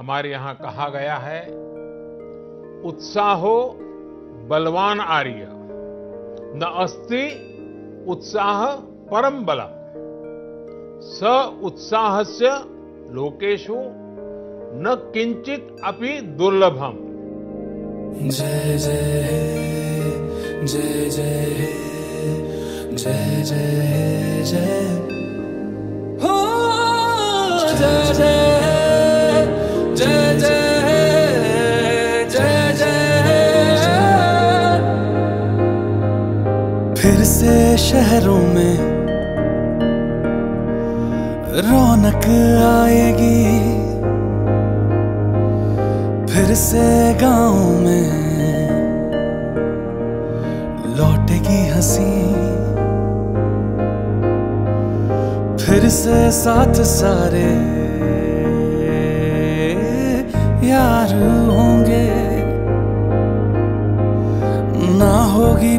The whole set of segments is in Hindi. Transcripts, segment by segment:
हमारे यहाँ कहा गया है, उत्साहो बलवान आर्य। न अस्ति उत्साह परम बलम स उत्साहस्य लोकेशु न किंचित अपि दुर्लभम। जय जय जय जय जय जय जय। फिर से शहरों में रौनक आएगी। फिर से गाँव में लौटेगी हँसी। फिर से साथ सारे यार होंगे। ना होगी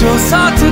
जाएगा इंडिया जो साथ दे सारा